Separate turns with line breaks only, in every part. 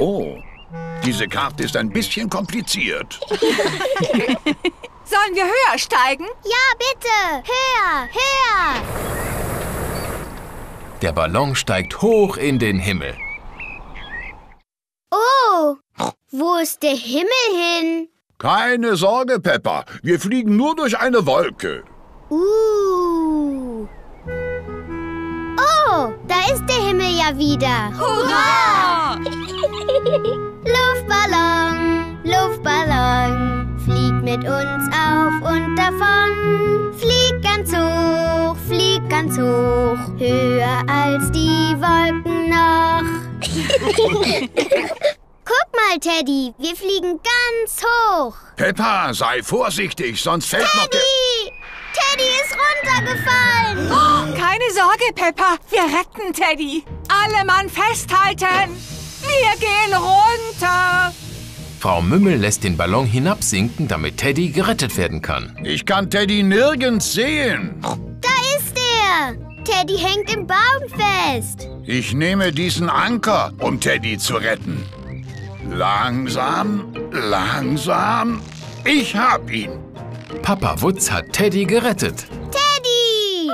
Oh, diese Karte ist ein bisschen kompliziert.
Sollen wir höher steigen?
Ja, bitte. Höher, höher.
Der Ballon steigt hoch in den Himmel.
Oh, wo ist der Himmel hin?
Keine Sorge, Peppa. Wir fliegen nur durch eine Wolke.
Uh. Oh, da ist der Himmel ja wieder.
Hurra!
Luftballon, Luftballon, flieg mit uns auf und davon. Flieg ganz hoch, flieg ganz hoch, höher als die Wolken noch. Guck mal, Teddy, wir fliegen ganz hoch.
Peppa, sei vorsichtig, sonst fällt noch der...
Teddy! Teddy ist runtergefallen.
Oh, keine Sorge, Peppa. Wir retten Teddy. Alle Mann festhalten. Wir gehen runter.
Frau Mümmel lässt den Ballon hinabsinken, damit Teddy gerettet werden kann.
Ich kann Teddy nirgends sehen.
Da ist er. Teddy hängt im Baum fest.
Ich nehme diesen Anker, um Teddy zu retten. Langsam, langsam. Ich hab ihn.
Papa Wutz hat Teddy gerettet.
Teddy!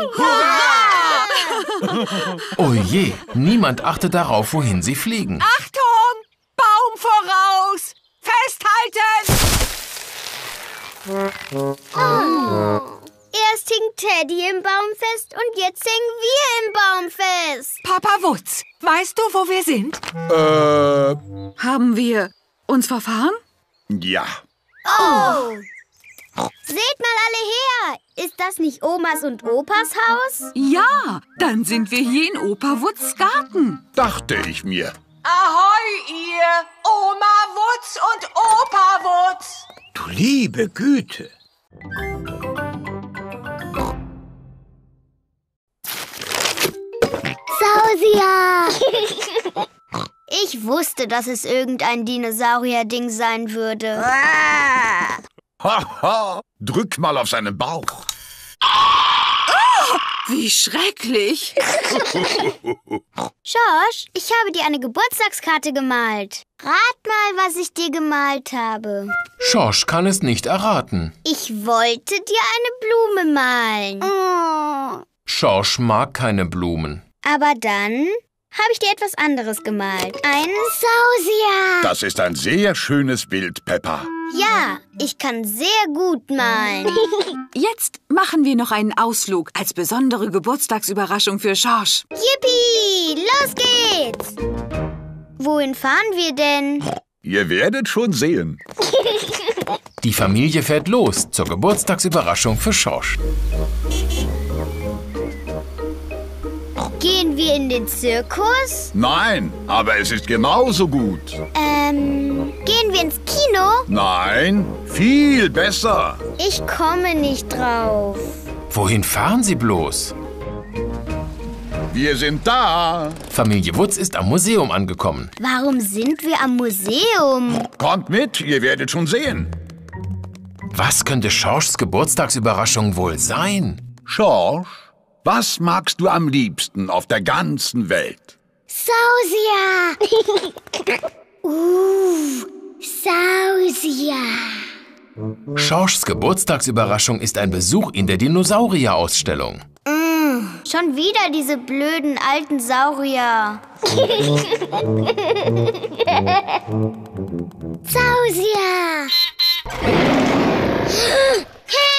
Oh je, niemand achtet darauf, wohin sie fliegen.
Achtung! Baum voraus! Festhalten!
Erst hing Teddy im Baum fest und jetzt hängen wir im Baum fest.
Papa Wutz, weißt du, wo wir sind?
Äh,
Haben wir uns verfahren?
ja.
Oh! Seht mal alle her! Ist das nicht Omas und Opas Haus?
Ja, dann sind wir hier in Opa Wutz Garten.
Dachte ich mir.
Ahoi, ihr! Oma Wutz und Opa Wutz!
Du liebe Güte.
Sausia! Ich wusste, dass es irgendein Dinosaurier-Ding sein würde.
Haha, drück mal auf seinen Bauch.
Wie schrecklich.
Josh, ich habe dir eine Geburtstagskarte gemalt. Rat mal, was ich dir gemalt habe.
Schorsch kann es nicht erraten.
Ich wollte dir eine Blume malen. Oh.
Schorsch mag keine Blumen.
Aber dann habe ich dir etwas anderes gemalt. Ein Sausia.
Das ist ein sehr schönes Bild, Peppa.
Ja, ich kann sehr gut malen.
Jetzt machen wir noch einen Ausflug als besondere Geburtstagsüberraschung für Schorsch.
Yippie, los geht's. Wohin fahren wir denn?
Ihr werdet schon sehen.
Die Familie fährt los zur Geburtstagsüberraschung für Schorsch.
Gehen wir in den Zirkus?
Nein, aber es ist genauso gut.
Ähm, gehen wir ins Kino?
Nein, viel besser.
Ich komme nicht drauf.
Wohin fahren sie bloß?
Wir sind da.
Familie Wutz ist am Museum angekommen.
Warum sind wir am Museum?
Kommt mit, ihr werdet schon sehen.
Was könnte Schorschs Geburtstagsüberraschung wohl sein?
Schorsch, was magst du am liebsten auf der ganzen Welt?
Sausia. uh, Sausia.
Schorschs Geburtstagsüberraschung ist ein Besuch in der Dinosaurierausstellung.
Schon wieder diese blöden alten Saurier. Sausia.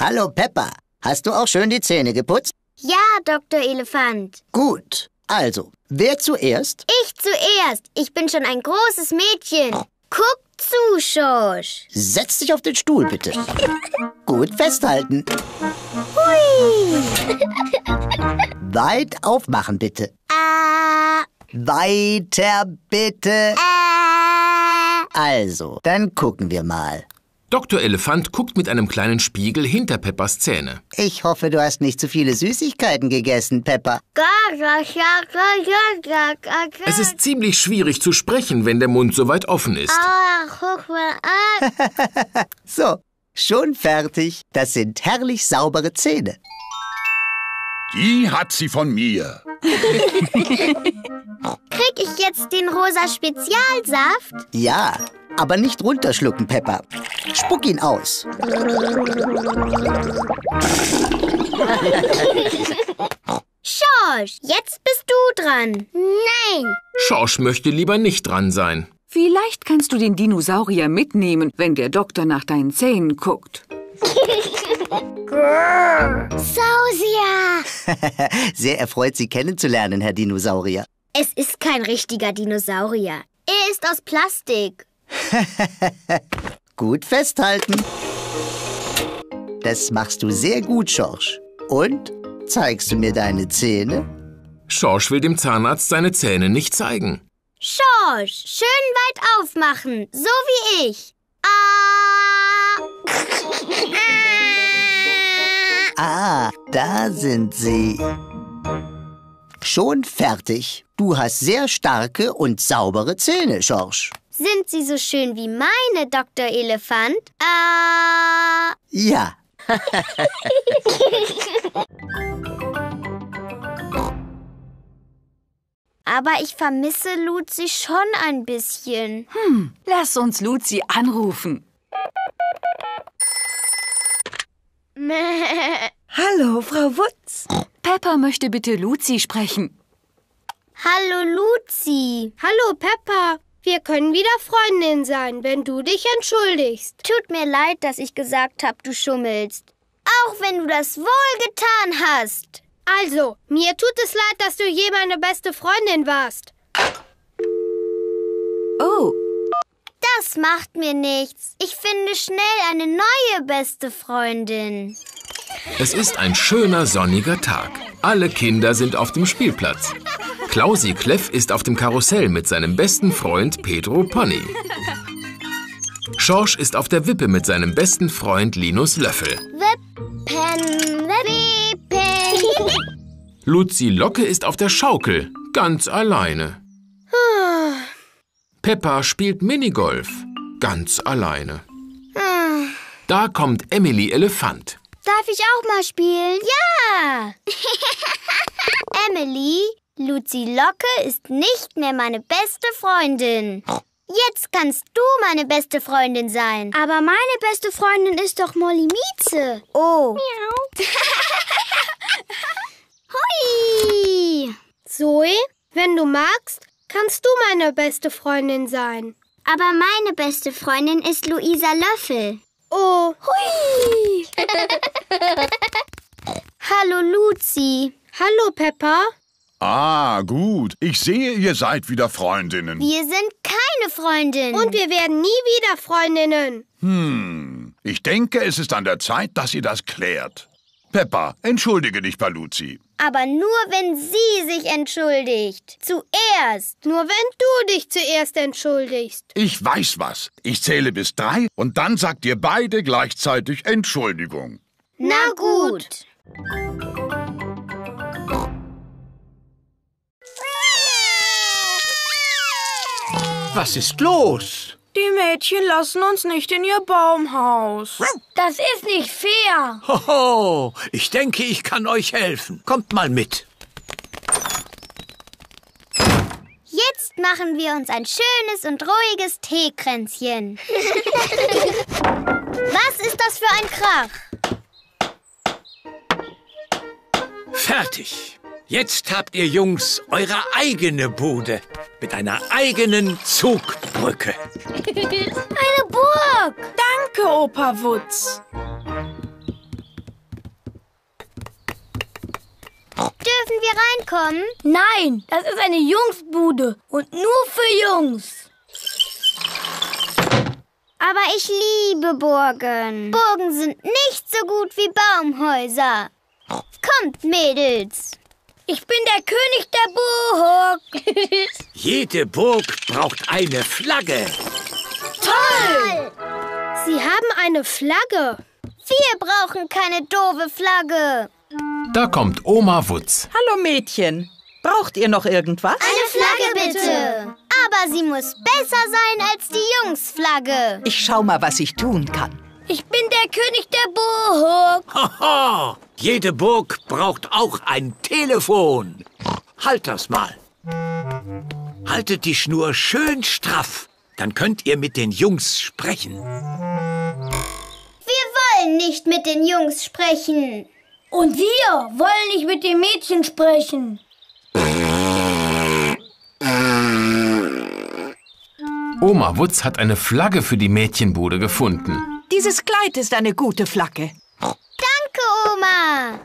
Hallo Peppa, hast du auch schön die Zähne geputzt?
Ja, Dr. Elefant.
Gut. Also, wer zuerst?
Ich zuerst. Ich bin schon ein großes Mädchen. Guck zu, Schorsch.
Setz dich auf den Stuhl, bitte. Gut festhalten.
Hui.
Weit aufmachen, bitte.
Ah,
Weiter, bitte.
ah.
Also, dann gucken wir mal.
Dr. Elefant guckt mit einem kleinen Spiegel hinter Peppas Zähne.
Ich hoffe, du hast nicht zu viele Süßigkeiten gegessen, Peppa.
Es ist ziemlich schwierig zu sprechen, wenn der Mund so weit offen ist.
Ah, guck mal an.
So, schon fertig. Das sind herrlich saubere Zähne.
Die hat sie von mir.
Krieg ich jetzt den rosa Spezialsaft?
Ja, aber nicht runterschlucken, Peppa. Spuck ihn aus.
Schorsch, jetzt bist du dran. Nein.
Schorsch möchte lieber nicht dran sein.
Vielleicht kannst du den Dinosaurier mitnehmen, wenn der Doktor nach deinen Zähnen guckt.
Sausia.
Sehr erfreut, Sie kennenzulernen, Herr Dinosaurier.
Es ist kein richtiger Dinosaurier. Er ist aus Plastik.
Gut festhalten. Das machst du sehr gut, Schorsch. Und? Zeigst du mir deine Zähne?
Schorsch will dem Zahnarzt seine Zähne nicht zeigen.
Schorsch, schön weit aufmachen, so wie ich. Ah.
Ah, da sind sie. Schon fertig. Du hast sehr starke und saubere Zähne, Schorsch.
Sind sie so schön wie meine, Dr. Elefant? Ah.
Ja,
Aber ich vermisse Luzi schon ein bisschen.
Lass uns Luzi anrufen.
Hallo, Frau Wutz.
Pepper möchte bitte Luzi sprechen.
Hallo Luzi.
Hallo Peppa, wir können wieder Freundin sein, wenn du dich entschuldigst.
Tut mir leid, dass ich gesagt habe, du schummelst. Auch wenn du das wohl getan hast.
Also, mir tut es leid, dass du je meine beste Freundin warst.
Oh,
Das macht mir nichts. Ich finde schnell eine neue beste Freundin.
Es ist ein schöner sonniger Tag. Alle Kinder sind auf dem Spielplatz. Klausi Kleff ist auf dem Karussell mit seinem besten Freund Pedro Pony. Schorsch ist auf der Wippe mit seinem besten Freund Linus Löffel.
Wippen, wippen.
Luzi Locke ist auf der Schaukel, ganz alleine. Peppa spielt Minigolf, ganz alleine. Da kommt Emily Elefant.
Darf ich auch mal spielen? Ja! Emily, Luzi Locke ist nicht mehr meine beste Freundin. Jetzt kannst du meine beste Freundin sein. Aber meine beste Freundin ist doch Molly Mieze. Oh. Miau. Hui.
Zoe, wenn du magst, kannst du meine beste Freundin sein.
Aber meine beste Freundin ist Luisa Löffel.
Oh,
Hui. Hallo Luzi.
hallo Peppa.
Ah, gut. Ich sehe, ihr seid wieder Freundinnen.
Wir sind keine Freundin.
Und wir werden nie wieder Freundinnen.
Hm, ich denke, es ist an der Zeit, dass ihr das klärt. Peppa, entschuldige dich bei Luzi.
Aber nur wenn sie sich entschuldigt. Zuerst.
Nur wenn du dich zuerst entschuldigst.
Ich weiß was. Ich zähle bis drei und dann sagt ihr beide gleichzeitig Entschuldigung.
Na gut.
Was ist los?
Die Mädchen lassen uns nicht in ihr Baumhaus.
Das ist nicht fair.
Hoho, ich denke, ich kann euch helfen. Kommt mal mit.
Jetzt machen wir uns ein schönes und ruhiges Teekränzchen. Was ist das für ein Krach?
Fertig. Jetzt habt ihr Jungs eure eigene Bude mit einer eigenen Zugbrücke.
Eine Burg.
Danke, Opa Wutz.
Dürfen wir reinkommen?
Nein, das ist eine Jungsbude und nur für Jungs.
Aber ich liebe Burgen. Burgen sind nicht so gut wie Baumhäuser. Kommt, Mädels.
Ich bin der König der Burg.
Jede Burg braucht eine Flagge.
Toll!
Sie haben eine Flagge.
Wir brauchen keine doofe Flagge.
Da kommt Oma Wutz.
Hallo Mädchen. Braucht ihr noch irgendwas?
Eine Flagge bitte. Aber sie muss besser sein als die Jungsflagge.
Ich schau mal, was ich tun kann.
Ich bin der König der Burg.
Haha, Jede Burg braucht auch ein Telefon. Halt das mal. Haltet die Schnur schön straff. Dann könnt ihr mit den Jungs sprechen.
Wir wollen nicht mit den Jungs sprechen.
Und wir wollen nicht mit den Mädchen sprechen.
Oma Wutz hat eine Flagge für die Mädchenbude gefunden.
Dieses Kleid ist eine gute Flagge.
Danke, Oma.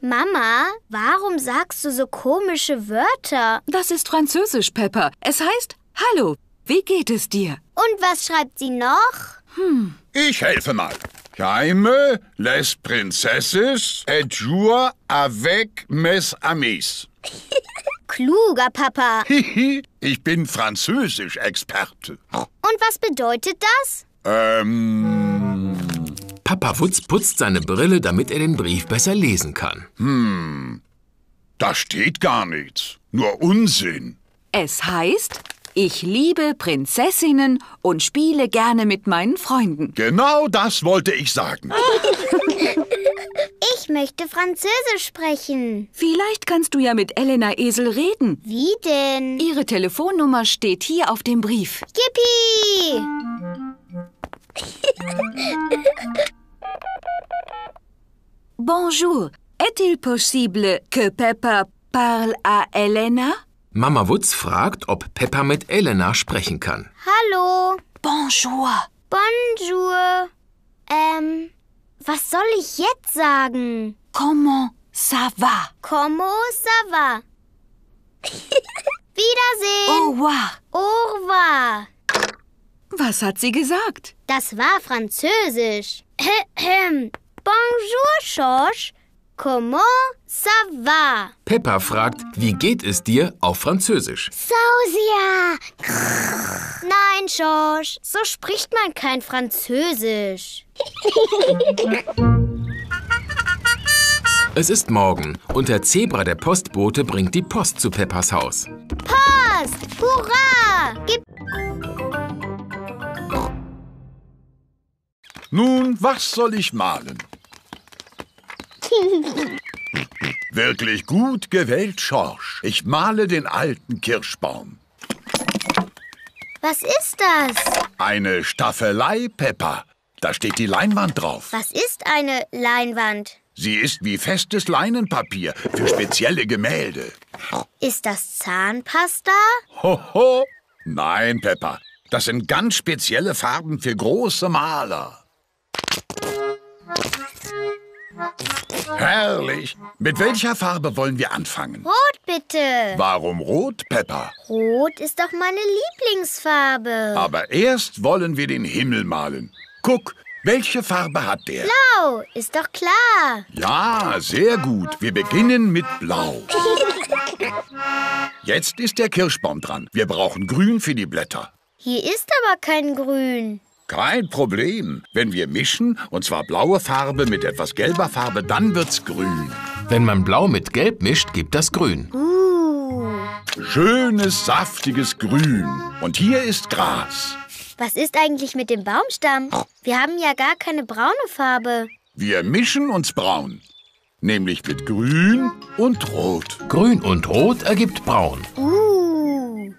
Mama, warum sagst du so komische Wörter?
Das ist Französisch, Pepper. Es heißt Hallo, wie geht es dir?
Und was schreibt sie noch?
Ich helfe mal. Jaime les princesses et joue avec mes amis.
Kluger Papa.
Hihi, ich bin Französisch-Experte.
Und was bedeutet das?
Ähm,
Papa Wutz putzt seine Brille, damit er den Brief besser lesen kann.
da steht gar nichts. Nur Unsinn.
Es heißt, ich liebe Prinzessinnen und spiele gerne mit meinen Freunden.
Genau das wollte ich sagen.
Ich möchte Französisch sprechen.
Vielleicht kannst du ja mit Elena Esel reden.
Wie denn?
Ihre Telefonnummer steht hier auf dem Brief.
Yippie!
Bonjour. Est-il possible que Peppa parle à Elena?
Mama Wutz fragt, ob Peppa mit Elena sprechen kann.
Hallo.
Bonjour.
Bonjour. Ähm, was soll ich jetzt sagen?
Comment ça va?
Comment ça va? Wiedersehen.
Au revoir.
Au revoir.
Was hat sie gesagt?
Das war Französisch. Bonjour, Georges. Comment ça va?
Peppa fragt, wie geht es dir auf Französisch?
Sausia. Nein, Georges, so spricht man kein Französisch.
Es ist morgen und der Zebra der Postbote bringt die Post zu Peppas Haus.
Post! Hurra! Gib
Nun, was soll ich malen? Wirklich gut gewählt, Schorsch. Ich male den alten Kirschbaum.
Was ist das?
Eine Staffelei, Peppa. Da steht die Leinwand drauf.
Was ist eine Leinwand?
Sie ist wie festes Leinenpapier für spezielle Gemälde.
Ist das Zahnpasta?
Hoho! Nein, Peppa. Das sind ganz spezielle Farben für große Maler. Herrlich. Mit welcher Farbe wollen wir anfangen?
Rot bitte.
Warum rot, Peppa?
Rot ist doch meine Lieblingsfarbe.
Aber erst wollen wir den Himmel malen. Guck, welche Farbe hat der?
Blau, ist doch klar.
Ja, sehr gut. Wir beginnen mit Blau. Jetzt ist der Kirschbaum dran. Wir brauchen Grün für die Blätter.
Hier ist aber kein Grün.
Kein Problem. Wenn wir mischen, und zwar blaue Farbe mit etwas gelber Farbe, dann wird's grün.
Wenn man Blau mit Gelb mischt, gibt das Grün.
Uh,
Schönes, saftiges Grün. Und hier ist Gras.
was ist eigentlich mit dem Baumstamm? Wir haben ja gar keine braune Farbe.
Wir mischen uns braun. Nämlich mit Grün und Rot.
Grün und Rot ergibt Braun.
Uh,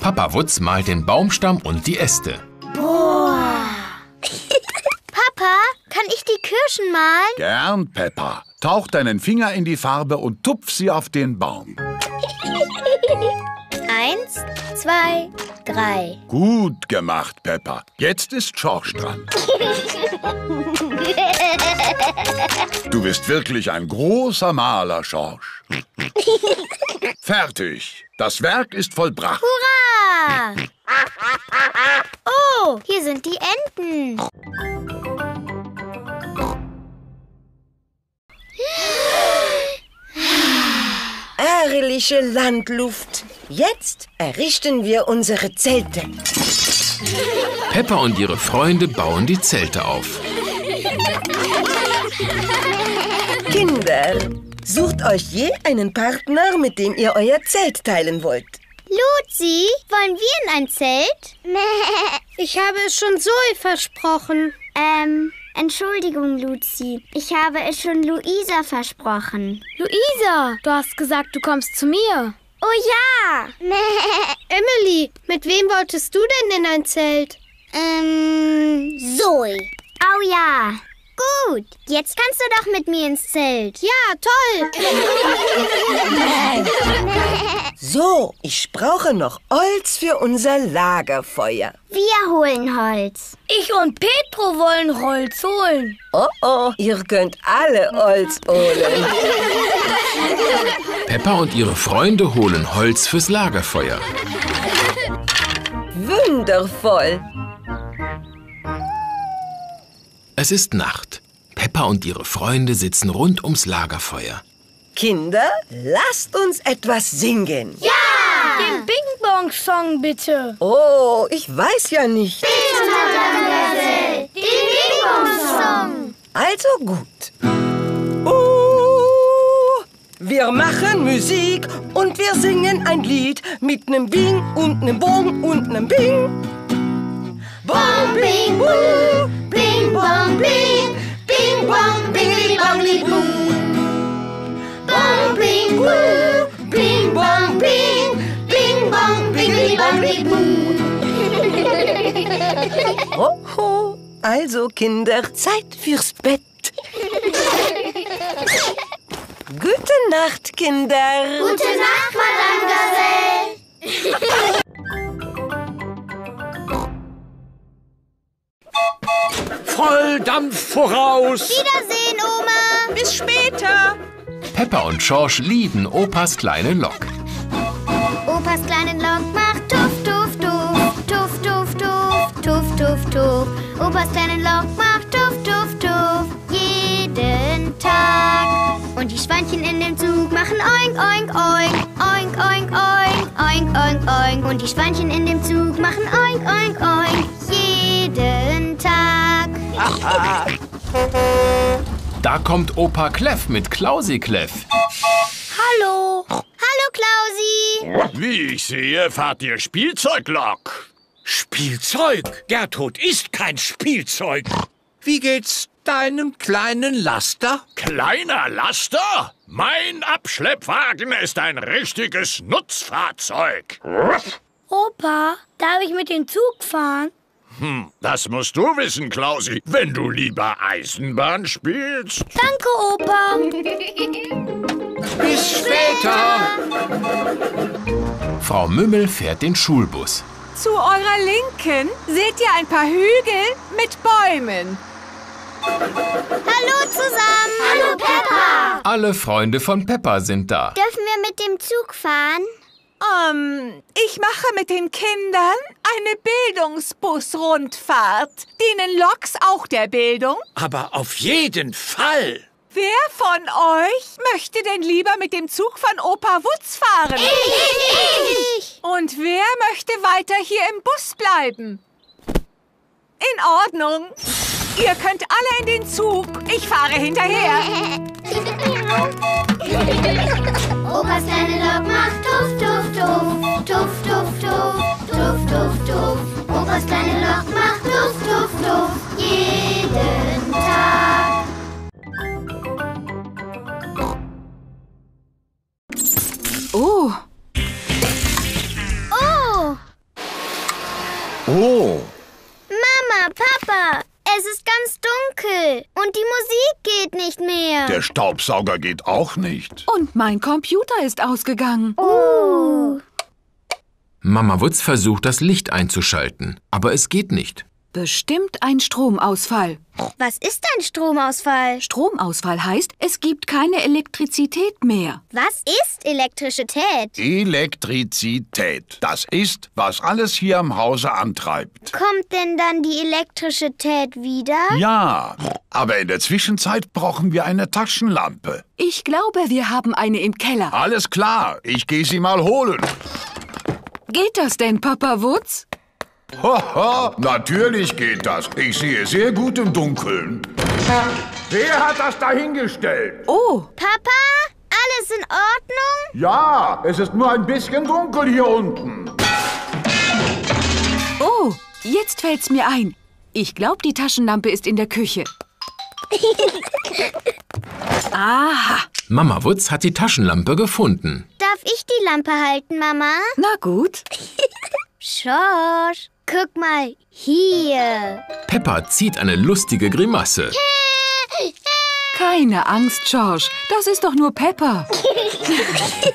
Papa Wutz malt den Baumstamm und die Äste.
Papa, kann ich die Kirschen malen?
Gern, Peppa. Tauch deinen Finger in die Farbe und tupf sie auf den Baum.
Eins, zwei, drei.
Gut gemacht, Peppa. Jetzt ist George dran. Du bist wirklich ein großer Maler, George. Fertig. Das Werk ist vollbracht.
Hurra! Oh, hier sind die Enten.
Herrliche Landluft. Jetzt errichten wir unsere Zelte.
Peppa und ihre Freunde bauen die Zelte auf.
Kinder, sucht euch je einen Partner, mit dem ihr euer Zelt teilen wollt.
Luzi, wollen wir in ein Zelt?
Ich habe es schon Zoe versprochen.
Ähm, Entschuldigung, Luzi. Ich habe es schon Luisa versprochen.
Luisa, du hast gesagt, du kommst zu mir.
Oh ja!
Emily, mit wem wolltest du denn in ein Zelt?
Ähm, Zoe. Oh ja. Gut, jetzt kannst du doch mit mir ins Zelt.
Ja, toll.
So, ich brauche noch Holz für unser Lagerfeuer.
Wir holen Holz.
Ich und Petro wollen Holz holen.
Oh oh, ihr könnt alle Holz holen.
Peppa und ihre Freunde holen Holz fürs Lagerfeuer.
Wundervoll.
Es ist Nacht. Peppa und ihre Freunde sitzen rund ums Lagerfeuer.
Kinder, lasst uns etwas singen.
Den Bing-Bong-Song bitte.
Oh, ich weiß ja nicht. Also gut. Oh, wir machen Musik und wir singen ein Lied mit nem Bing und nem Bong und nem Bing. Bong, bing, boo, bing, bong, bing, bing, bong, bingli, bongli, boo. Bong, bing, boo, bing, bong, bing, bing, bong, bingli, bongli, boo. Hoho, also Kinder, Zeit fürs Bett. Gute Nacht, Kinder.
Gute Nacht, Madame Gazelle.
Volldampf voraus!
Wiedersehen, Oma.
Bis später.
Peppa und George lieben Opas kleine Lok.
Opas kleinen Lok macht tuff, tuff, tuff, tuff, tuff, tuff, tuff, tuff, tuff. Opas kleinen Lok macht tuff, tuff, tuff, jeden Tag. Und die Schweinchen in dem Zug machen oink, oink, oink, oink, oink, oink, oink, oink, oink. Und die Schweinchen in dem Zug machen oink, oink, oink, jeden Tag.
Da kommt Opa Kleff mit Klausi Kleff.
Hallo.
Hallo, Klausi.
Wie ich sehe, fahrt ihr Spielzeuglok.
Spielzeug? Gertrud ist kein Spielzeug. Wie geht's deinem kleinen Laster?
Kleiner Laster? Mein Abschleppwagen ist ein richtiges Nutzfahrzeug.
Opa, darf ich mit dem Zug fahren?
Hm, das musst du wissen, Klausi, wenn du lieber Eisenbahn spielst.
Danke, Opa.
Bis später!
Frau Mümmel fährt den Schulbus.
Zu eurer Linken seht ihr ein paar Hügel mit Bäumen.
Hallo zusammen. Hallo, Peppa.
Alle Freunde von Peppa sind da.
Dürfen wir mit dem Zug fahren?
Ähm, ich mache mit den Kindern eine Bildungsbus-Rundfahrt. Dienen Loks auch der Bildung?
Aber auf jeden Fall!
Wer von euch möchte denn lieber mit dem Zug von Opa Wutz fahren?
Ich.
Und wer möchte weiter hier im Bus bleiben? In Ordnung. Ihr könnt alle in den Zug. Ich fahre hinterher.
Opas kleine Lok macht tuff, tuff, tuff, tuff, tuff, tuff, tuff, tuff, tuff. Opas kleine Lok macht tuff, tuff, tuff, jeden Tag.
Oh,
Oh,
Oh,
Mama, Papa, es ist ganz dunkel und die Musik geht nicht mehr.
der Staubsauger geht auch nicht.
und mein Computer ist ausgegangen.
Oh.
Mama Wutz versucht, das Licht einzuschalten, aber es geht nicht.
Bestimmt ein Stromausfall.
Was ist ein Stromausfall?
Stromausfall heißt, es gibt keine Elektrizität mehr.
Was ist Elektrizität?
Elektrizität. Das ist, was alles hier im Hause antreibt.
Kommt denn dann die Elektrizität wieder?
Ja, aber in der Zwischenzeit brauchen wir eine Taschenlampe.
Ich glaube, wir haben eine im Keller.
Alles klar, ich gehe sie mal holen.
Geht das denn, Papa Wutz?
Haha, natürlich geht das. Ich sehe sehr gut im Dunkeln. Wer hat das dahingestellt?
Oh,
Papa, alles in Ordnung?
Ja, es ist nur ein bisschen dunkel hier unten.
oh, Jetzt fällt's mir ein. Ich glaube, die Taschenlampe ist in der Küche. Aha.
Mama Wutz hat die Taschenlampe gefunden.
Darf ich die Lampe halten, Mama?
Na gut.
Schorsch, guck mal, hier.
Peppa zieht eine lustige Grimasse.
Keine Angst, George. Das ist doch nur Pepper.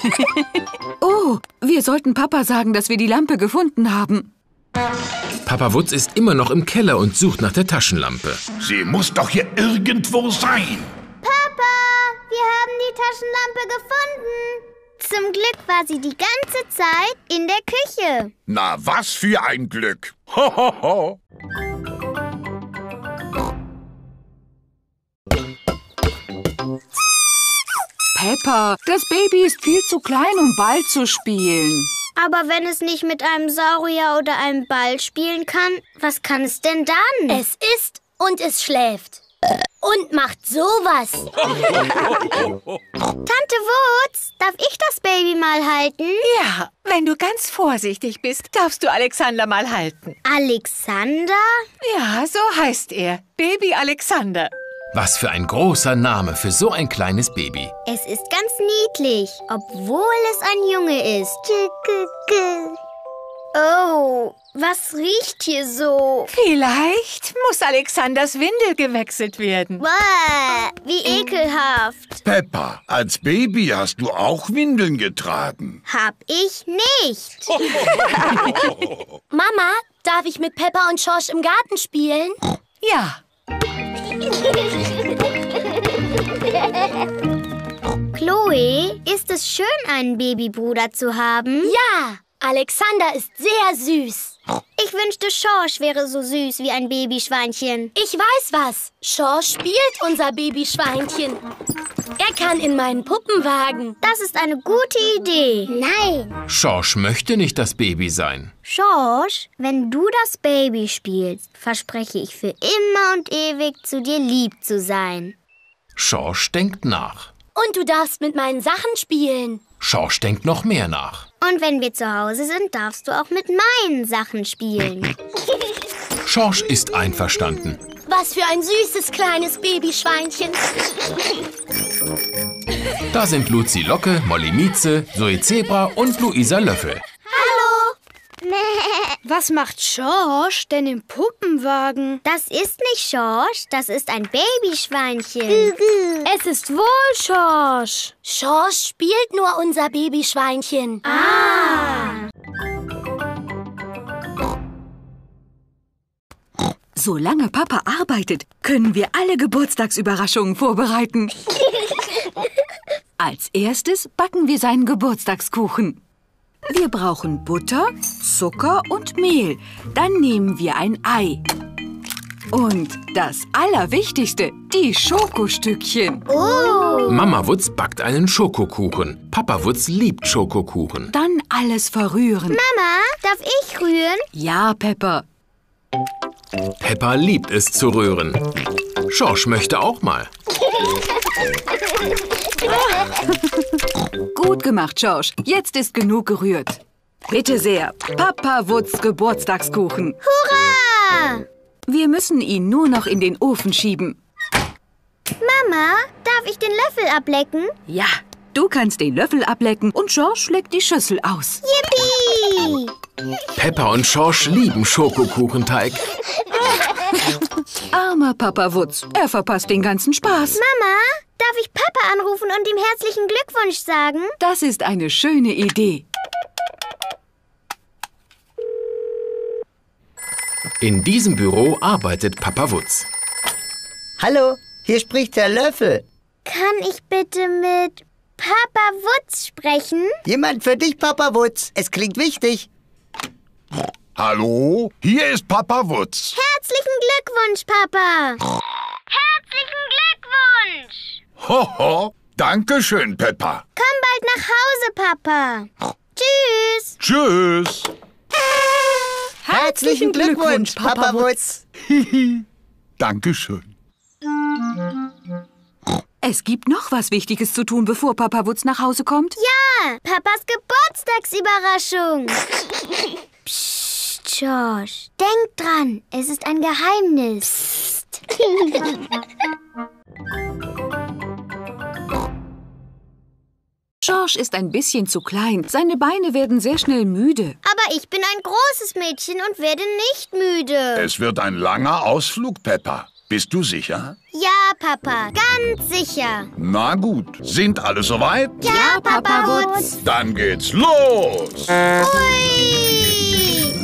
oh, wir sollten Papa sagen, dass wir die Lampe gefunden haben.
Papa Wutz ist immer noch im Keller und sucht nach der Taschenlampe.
Sie muss doch hier irgendwo sein.
Papa, wir haben die Taschenlampe gefunden. Zum Glück war sie die ganze Zeit in der Küche.
Na, was für ein Glück. Ho, ho, ho.
Peppa, das Baby ist viel zu klein, um Ball zu spielen.
Aber wenn es nicht mit einem Saurier oder einem Ball spielen kann, was kann es denn dann?
Es isst und es schläft. Und macht sowas.
Tante Wutz, darf ich das Baby mal halten?
Ja, wenn du ganz vorsichtig bist, darfst du Alexander mal halten.
Alexander?
Ja, so heißt er. Baby Alexander.
Was für ein großer Name für so ein kleines Baby.
Es ist ganz niedlich, obwohl es ein Junge ist. Oh, was riecht hier so?
Vielleicht muss Alexanders Windel gewechselt werden.
Bäh, wie ekelhaft.
Peppa, als Baby hast du auch Windeln getragen.
Hab ich nicht.
Mama, darf ich mit Peppa und Schorsch im Garten spielen?
Ja,
Chloe, ist es schön, einen Babybruder zu haben?
Ja, Alexander ist sehr süß.
Ich wünschte, Schorsch wäre so süß wie ein Babyschweinchen.
Ich weiß was. Schorsch spielt unser Babyschweinchen. Er kann in meinen Puppenwagen.
Das ist eine gute Idee.
Nein.
Schorsch möchte nicht das Baby sein.
Schorsch, wenn du das Baby spielst, verspreche ich für immer und ewig zu dir lieb zu sein.
Schorsch denkt nach.
Und du darfst mit meinen Sachen spielen.
Schorsch denkt noch mehr nach.
Und wenn wir zu Hause sind, darfst du auch mit meinen Sachen spielen.
Schorsch ist einverstanden.
Was für ein süßes kleines Babyschweinchen.
Da sind Luzi Locke, Molly Mieze, Zoe Zebra und Luisa Löffel.
Was macht Schorsch denn im Puppenwagen?
Das ist nicht Schorsch, das ist ein Babyschweinchen.
Es ist wohl Schorsch.
Schorsch spielt nur unser Babyschweinchen.
Ah.
Solange Papa arbeitet, können wir alle Geburtstagsüberraschungen vorbereiten. Als erstes backen wir seinen Geburtstagskuchen. Wir brauchen Butter, Zucker und Mehl. Dann nehmen wir ein Ei. Und das Allerwichtigste, die Schokostückchen.
Oh.
Mama Wutz backt einen Schokokuchen. Papa Wutz liebt Schokokuchen.
Dann alles verrühren.
Mama, darf ich rühren?
Ja, Pepper.
Peppa liebt es zu rühren. Schorsch möchte auch mal.
Gut gemacht, George. Jetzt ist genug gerührt. Bitte sehr, Papa Wutz Geburtstagskuchen.
Hurra!
Wir müssen ihn nur noch in den Ofen schieben.
Mama, darf ich den Löffel ablecken?
Ja, du kannst den Löffel ablecken und George leckt die Schüssel aus.
Yippie!
Peppa und Schorsch lieben Schokokuchenteig.
Armer Papa Wutz, er verpasst den ganzen Spaß.
Mama, darf ich Papa anrufen und ihm herzlichen Glückwunsch sagen?
Das ist eine schöne Idee.
In diesem Büro arbeitet Papa Wutz.
Hallo, hier spricht Herr Löffel.
Kann ich bitte mit Papa Wutz sprechen?
Jemand für dich, Papa Wutz. Es klingt wichtig.
Hallo, hier ist Papa Wutz.
Herzlichen Glückwunsch, Papa. Herzlichen Glückwunsch.
Hoho, danke schön, Peppa.
Komm bald nach Hause, Papa. Tschüss.
Tschüss.
Herzlichen Glückwunsch, Papa Wutz.
Dankeschön.
Es gibt noch was Wichtiges zu tun, bevor Papa Wutz nach Hause kommt.
Ja, Papas Geburtstagsüberraschung. Psst, Josh, denk dran, es ist ein Geheimnis.
George ist ein bisschen zu klein. Seine Beine werden sehr schnell müde.
Aber ich bin ein großes Mädchen und werde nicht müde.
Es wird ein langer Ausflug, Peppa. Bist du sicher?
Ja, Papa, ganz sicher.
Na gut. Sind alle soweit?
Ja, Papa Wutz.
Dann geht's los.
Hui!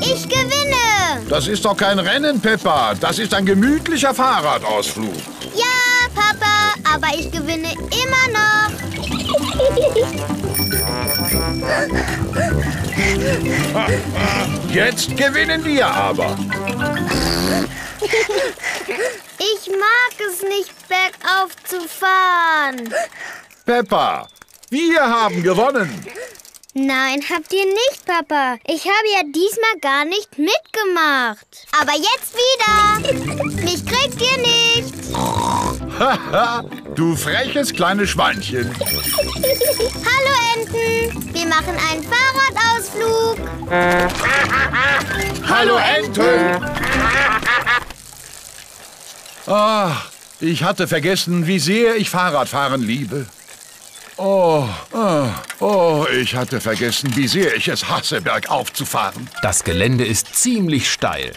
Ich gewinne.
Das ist doch kein Rennen, Peppa. Das ist ein gemütlicher Fahrradausflug.
Ja, Papa, aber ich gewinne immer noch.
Jetzt gewinnen wir aber.
Ich mag es nicht, bergauf zu fahren.
Peppa, wir haben gewonnen.
Nein, habt ihr nicht, Papa. Ich habe ja diesmal gar nicht mitgemacht. Aber jetzt wieder. Mich kriegt ihr nicht.
Haha, du freches kleines Schweinchen.
Hallo Enten. Wir machen einen Fahrradausflug.
Hallo Enten. Ah, ich hatte vergessen, wie sehr ich Fahrradfahren liebe. Oh, oh, oh, ich hatte vergessen, wie sehr ich es hasse, bergauf zu fahren.
Das Gelände ist ziemlich steil.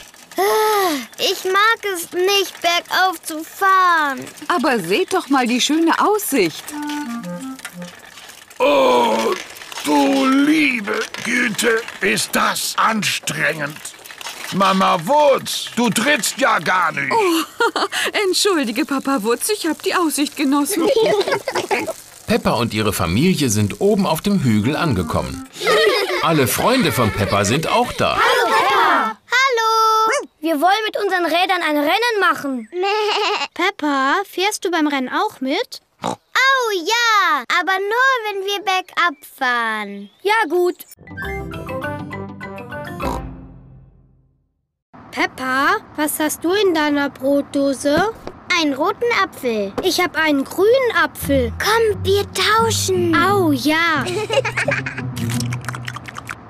Ich mag es nicht, bergauf zu fahren.
Aber seht doch mal die schöne Aussicht.
Oh, du liebe Güte, ist das anstrengend. Mama Wutz, du trittst ja gar nicht.
Entschuldige, Papa Wutz, ich habe die Aussicht genossen.
Peppa und ihre Familie sind oben auf dem Hügel angekommen. Alle Freunde von Peppa sind auch da.
Hallo.
Wir wollen mit unseren Rädern ein Rennen machen.
Peppa, fährst du beim Rennen auch mit?
Oh ja, aber nur, wenn wir bergab fahren.
Ja, gut.
Peppa, was hast du in deiner Brotdose?
Einen roten Apfel.
Ich habe einen grünen Apfel.
Komm, wir tauschen.
Au, ja.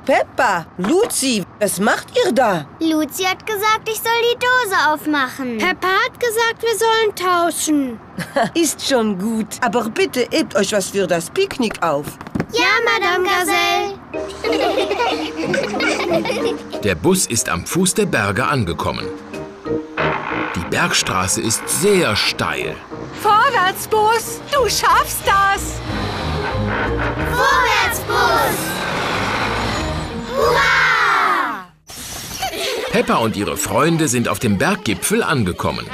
Peppa, Luzi, was macht ihr da?
Luzi hat gesagt, ich soll die Dose aufmachen.
Peppa hat gesagt, wir sollen tauschen.
Ist schon gut. Aber bitte hebt euch was für das Picknick auf.
Ja, Madame Gazelle.
Der Bus ist am Fuß der Berge angekommen. Die Bergstraße ist sehr steil.
Vorwärts, Bus! Du schaffst das!
Vorwärts, Bus. Hurra!
Peppa und ihre Freunde sind auf dem Berggipfel angekommen.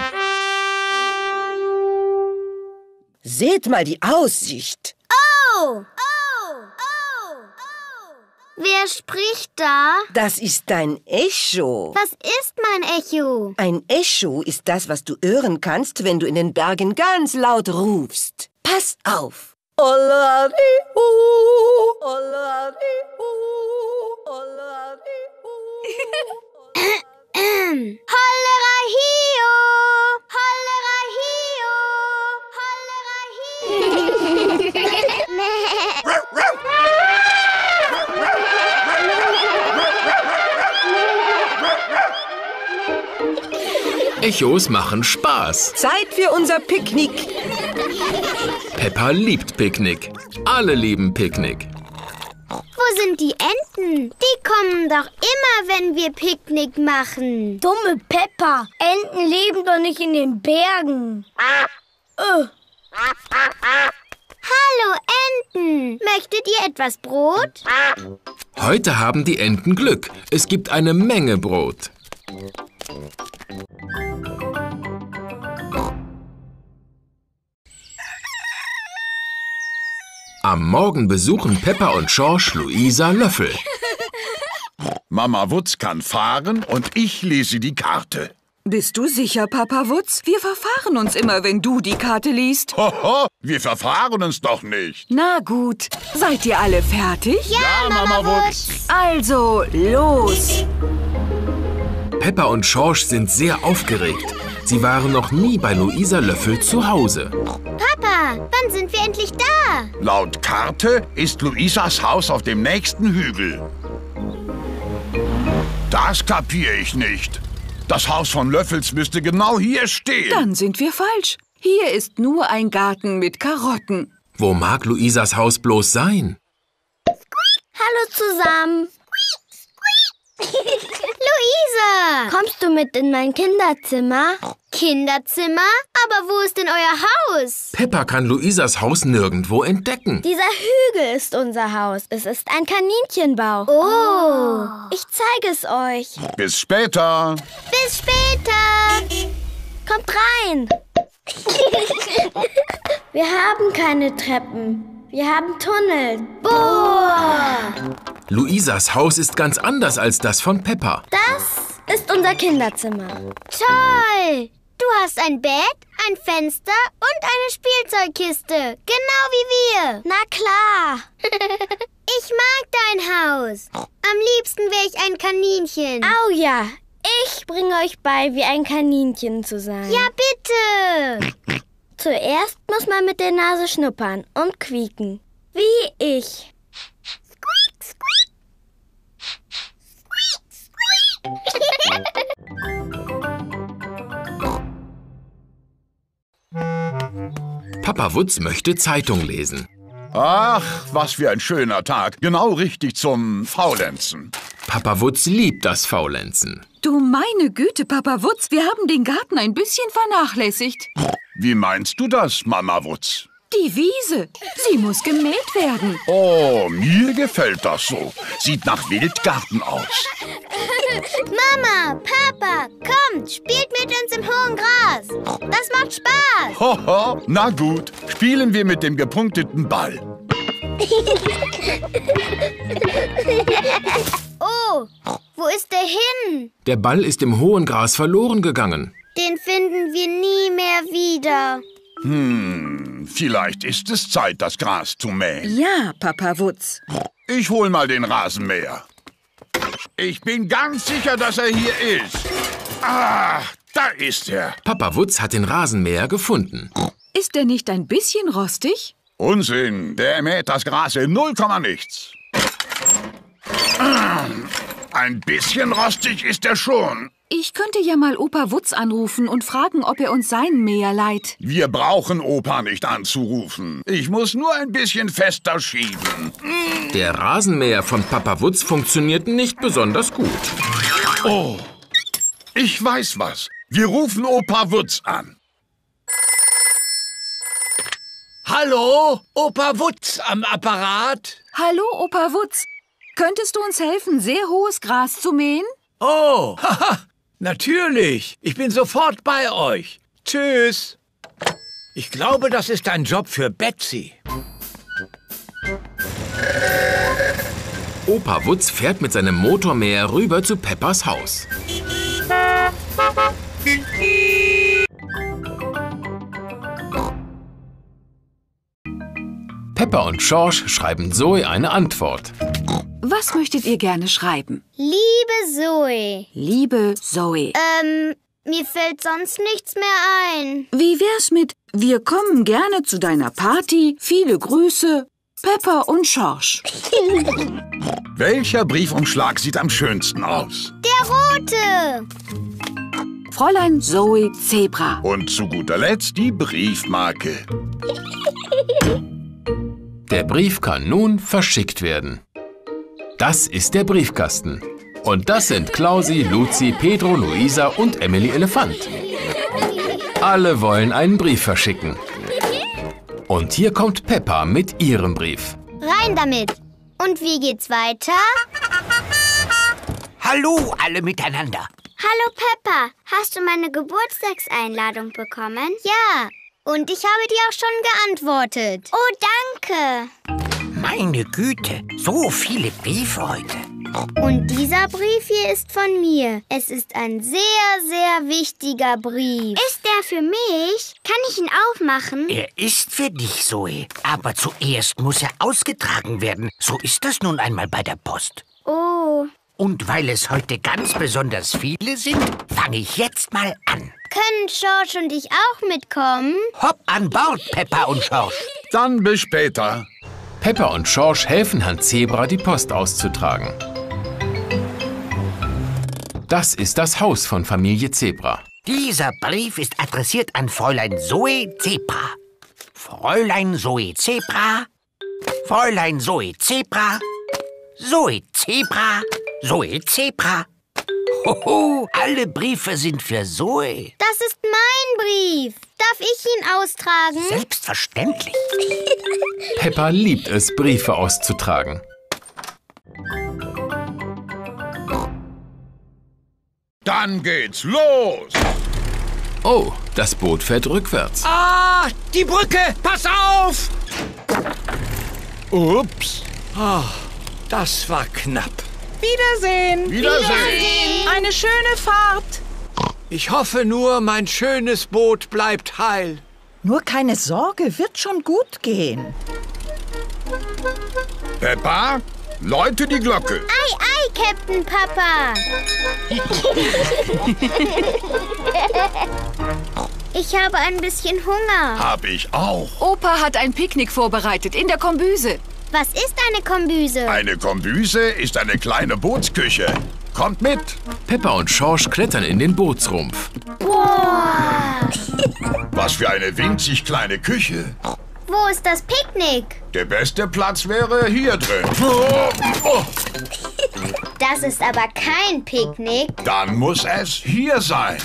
Seht mal die Aussicht.
Oh. Oh. Oh. Wer spricht da?
Das ist dein Echo.
Was ist mein Echo?
Ein Echo ist das, was du hören kannst, wenn du in den Bergen ganz laut rufst. Pass auf.
Hollera hio! Hollera hio! Hollera hio!
Echos machen Spaß.
Zeit für unser Picknick.
Peppa liebt Picknick. Alle lieben Picknick.
Wo sind die Enten? Die kommen doch immer, wenn wir Picknick machen.
Dumme Peppa. Enten leben doch nicht in den Bergen.
Hallo Enten! Möchtet ihr etwas Brot?
Heute haben die Enten Glück. Es gibt eine Menge Brot. Am Morgen besuchen Peppa und George Luisa Löffel.
Mama Wutz kann fahren und ich lese die Karte.
Bist du sicher, Papa Wutz? Wir verfahren uns immer, wenn du die Karte liest.
Hoho, wir verfahren uns doch nicht.
Na gut, seid ihr alle fertig?
Ja, Mama Wutz.
Also, los!
Peppa und George sind sehr aufgeregt. Sie waren noch nie bei Luisa Löffel zu Hause.
Papa, wann sind wir endlich da?
Laut Karte ist Luisas Haus auf dem nächsten Hügel. Das kapiere ich nicht. Das Haus von Löffels müsste genau hier stehen.
Dann sind wir falsch. Hier ist nur ein Garten mit Karotten.
Wo mag Luisas Haus bloß sein?
Hallo zusammen. Luisa! Kommst du mit in mein Kinderzimmer? Kinderzimmer? Aber wo ist denn euer Haus?
Peppa kann Luisas Haus nirgendwo entdecken.
Dieser Hügel ist unser Haus. Es ist ein Kaninchenbau. Oh. Ich zeige es euch.
Bis später.
Bis später. Kommt rein. Wir haben keine Treppen. Wir haben Tunnel. Boah!
Luisas Haus ist ganz anders als das von Peppa.
Das ist unser Kinderzimmer. Toll! Du hast ein Bett, ein Fenster und eine Spielzeugkiste. Genau wie wir. Na klar. ich mag dein Haus. Am liebsten wäre ich ein Kaninchen. Au ja. Ich bringe euch bei, wie ein Kaninchen zu sein. Ja, bitte. Zuerst muss man mit der Nase schnuppern und quieken. Wie ich.
Papa Wutz möchte Zeitung lesen.
Ach, was für ein schöner Tag. Genau richtig zum Faulenzen.
Papa Wutz liebt das Faulenzen.
Du meine Güte, Papa Wutz, wir haben den Garten ein bisschen vernachlässigt.
Wie meinst du das, Mama Wutz?
Die Wiese, sie muss gemäht werden.
Oh, mir gefällt das so. Sieht nach Wildgarten aus.
Mama, Papa, kommt, spielt mit uns im hohen Gras. Das macht Spaß.
Hoho, na gut, spielen wir mit dem gepunkteten Ball.
oh, wo ist der hin?
Der Ball ist im hohen Gras verloren gegangen.
Den finden wir nie mehr wieder.
Hm, vielleicht ist es Zeit, das Gras zu mähen.
Ja, Papa Wutz.
Ich hol mal den Rasenmäher. Ich bin ganz sicher, dass er hier ist. Ah, da ist er.
Papa Wutz hat den Rasenmäher gefunden.
Ist er nicht ein bisschen rostig?
Unsinn, der mäht das Gras in 0, nichts. Ein bisschen rostig ist er schon.
Ich könnte ja mal Opa Wutz anrufen und fragen, ob er uns seinen Mäher leiht.
Wir brauchen Opa nicht anzurufen. Ich muss nur ein bisschen fester schieben.
Der Rasenmäher von Papa Wutz funktioniert nicht besonders gut.
Oh, ich weiß was. Wir rufen Opa Wutz an.
Hallo, Opa Wutz am Apparat.
Hallo, Opa Wutz. Könntest du uns helfen, sehr hohes Gras zu mähen?
Oh, haha, natürlich. Ich bin sofort bei euch. Tschüss. Ich glaube, das ist ein Job für Betsy.
Opa Wutz fährt mit seinem Motormäher rüber zu Peppas Haus. Peppa und Schorsch schreiben Zoe eine Antwort.
Was möchtet ihr gerne schreiben?
Liebe Zoe.
Liebe Zoe.
Ähm, mir fällt sonst nichts mehr ein.
Wie wär's mit Wir kommen gerne zu deiner Party, viele Grüße, Peppa und Schorsch.
Welcher Briefumschlag sieht am schönsten aus?
Der rote.
Fräulein Zoe Zebra.
Und zu guter Letzt die Briefmarke.
Der Brief kann nun verschickt werden. Das ist der Briefkasten. Und das sind Klausi, Luzi, Pedro, Luisa und Emily Elefant. Alle wollen einen Brief verschicken. Und hier kommt Peppa mit ihrem Brief.
Rein damit. Und wie geht's weiter?
Hallo alle miteinander.
Hallo Peppa, hast du meine Geburtstagseinladung bekommen? Ja. Und ich habe dir auch schon geantwortet. Oh, danke.
Meine Güte, so viele Briefe heute.
Und dieser Brief hier ist von mir. Es ist ein sehr, sehr wichtiger Brief. Ist der für mich? Kann ich ihn aufmachen?
Er ist für dich, Zoe. Aber zuerst muss er ausgetragen werden. So ist das nun einmal bei der Post.
Oh.
Und weil es heute ganz besonders viele sind, fange ich jetzt mal an.
Können George und ich auch mitkommen?
Hopp an Bord, Peppa und Schorsch.
Dann bis später.
Peppa und Schorsch helfen Herrn Zebra, die Post auszutragen. Das ist das Haus von Familie Zebra.
Dieser Brief ist adressiert an Fräulein Zoe Zebra. Fräulein Zoe Zebra. Fräulein Zoe Zebra. Zoe Zebra. Zoe Zebra. Hoho, alle Briefe sind für Zoe.
Das ist mein Brief. Darf ich ihn austragen?
Selbstverständlich.
Peppa liebt es, Briefe auszutragen.
Dann geht's los.
Oh, das Boot fährt rückwärts.
Ah, die Brücke! Pass auf!
Ups.
Ah, das war knapp.
Wiedersehen.
Wiedersehen.
Eine schöne Fahrt.
Ich hoffe nur, mein schönes Boot bleibt heil.
Nur keine Sorge, wird schon gut gehen.
Peppa, läute die Glocke.
Ei, ei, Captain Papa. ich habe ein bisschen Hunger.
Hab ich auch.
Opa hat ein Picknick vorbereitet in der Kombüse.
Was ist eine Kombüse?
Eine Kombüse ist eine kleine Bootsküche. Kommt mit.
Peppa und Schorsch klettern in den Bootsrumpf.
Wow.
Was für eine winzig kleine Küche.
Wo ist das Picknick?
Der beste Platz wäre hier drin. Oh, oh.
Das ist aber kein Picknick.
Dann muss es hier sein.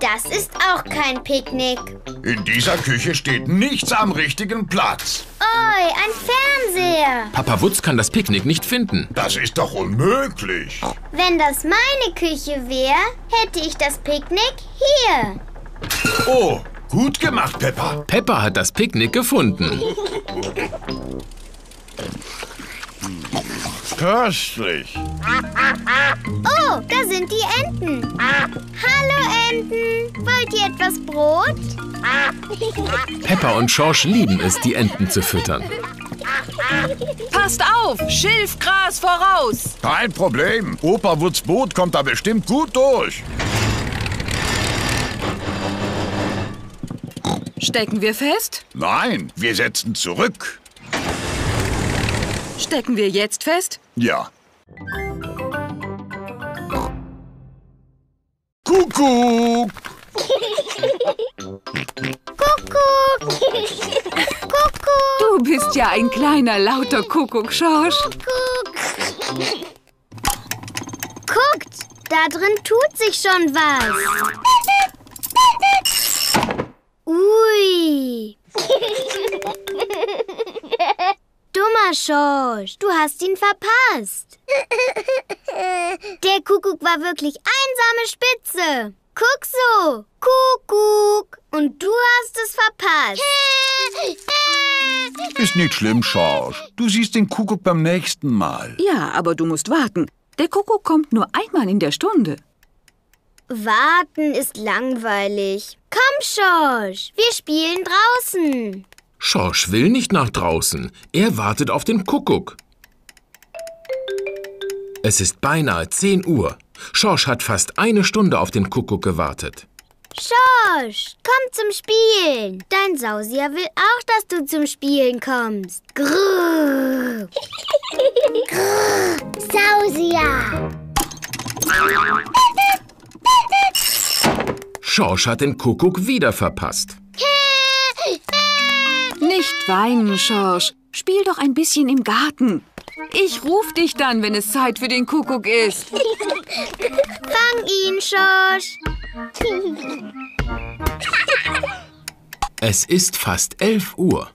Das ist auch kein Picknick.
In dieser Küche steht nichts am richtigen Platz.
Oi, ein Fernseher.
Papa Wutz kann das Picknick nicht finden.
Das ist doch unmöglich.
Wenn das meine Küche wäre, hätte ich das Picknick hier.
Oh, gut gemacht, Peppa.
Peppa hat das Picknick gefunden.
Köstlich.
Oh, da sind die Enten. Hallo Enten. Wollt ihr etwas Brot?
Peppa und Schorsch lieben es, die Enten zu füttern.
Passt auf, Schilfgras voraus.
Kein Problem. Opa Wutz Boot kommt da bestimmt gut durch.
Stecken wir fest?
Nein, wir setzen zurück.
Stecken wir jetzt fest?
Ja. Kuckuck.
Kuckuck. Kuckuck.
Du bist ja ein kleiner, lauter Kuckuck, Schorsch.
Kuckuck. Guckt, da drin tut sich schon was. Ui. Dummer Schorsch, du hast ihn verpasst. Der Kuckuck war wirklich einsame Spitze. Guck so, Kuckuck. Und du hast es verpasst.
Ist nicht schlimm, Schorsch. Du siehst den Kuckuck beim nächsten Mal.
Ja, aber du musst warten. Der Kuckuck kommt nur einmal in der Stunde.
Warten ist langweilig. Komm, Schorsch, wir spielen draußen.
Schorsch will nicht nach draußen. Er wartet auf den Kuckuck. Es ist beinahe 10 Uhr. Schorsch hat fast eine Stunde auf den Kuckuck gewartet.
Schorsch, komm zum Spielen. Dein Sausier will auch, dass du zum Spielen kommst. Grrr. Grrr. Sausier.
Schorsch hat den Kuckuck wieder verpasst.
Nicht weinen, Schorsch. Spiel doch ein bisschen im Garten. Ich ruf dich dann, wenn es Zeit für den Kuckuck ist.
Fang ihn, Schorsch.
Es ist fast 11 Uhr.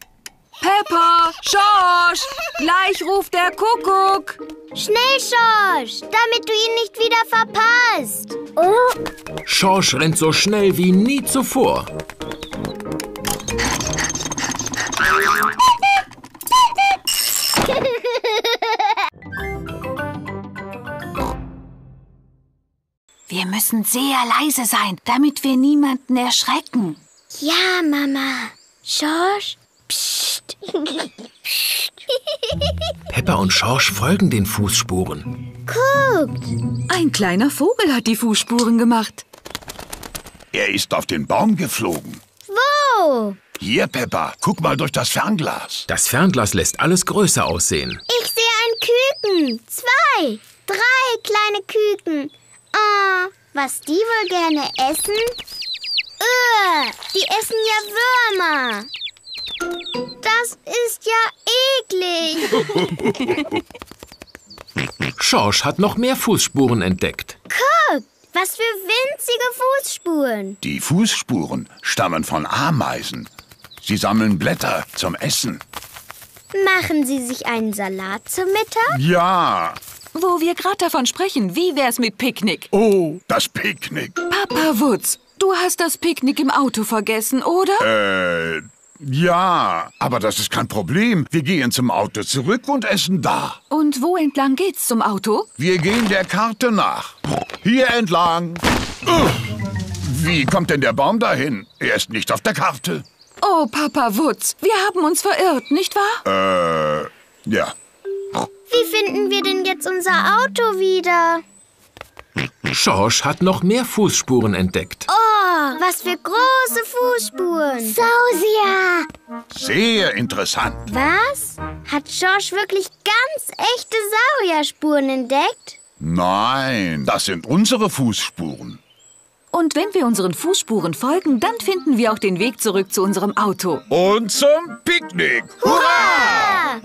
Pepper, Schorsch, gleich ruft der Kuckuck.
Schnell, Schorsch, damit du ihn nicht wieder verpasst. Oh.
Schorsch rennt so schnell wie nie zuvor.
Wir müssen sehr leise sein, damit wir niemanden erschrecken.
Ja, Mama. Schorsch, psst.
Peppa und Schorsch folgen den Fußspuren.
Guckt.
Ein kleiner Vogel hat die Fußspuren gemacht.
Er ist auf den Baum geflogen.
Wo?
Hier, Peppa, guck mal durch das Fernglas.
Das Fernglas lässt alles größer aussehen.
Ich sehe ein Küken. Zwei. Drei kleine Küken. Oh, was die wohl gerne essen? Ugh, die essen ja Würmer. Das ist ja eklig.
Schorsch hat noch mehr Fußspuren entdeckt.
Guck, was für winzige Fußspuren.
Die Fußspuren stammen von Ameisen. Sie sammeln Blätter zum Essen.
Machen Sie sich einen Salat zum Mittag?
Ja.
Wo wir gerade davon sprechen, wie wär's mit Picknick?
Oh, das Picknick.
Papa Wutz, du hast das Picknick im Auto vergessen, oder?
Äh, ja, aber das ist kein Problem. Wir gehen zum Auto zurück und essen da.
Und wo entlang geht's zum Auto?
Wir gehen der Karte nach. Hier entlang. Uh, wie kommt denn der Baum dahin? Er ist nicht auf der Karte.
Oh, Papa Wutz, wir haben uns verirrt, nicht wahr?
Äh, ja.
Wie finden wir denn jetzt unser Auto wieder?
Schorsch hat noch mehr Fußspuren entdeckt.
Oh, was für große Fußspuren. Sausia.
Sehr interessant.
Was? Hat George wirklich ganz echte Saurierspuren entdeckt?
Nein, das sind unsere Fußspuren.
Und wenn wir unseren Fußspuren folgen, dann finden wir auch den Weg zurück zu unserem Auto.
Und zum Picknick. Hurra!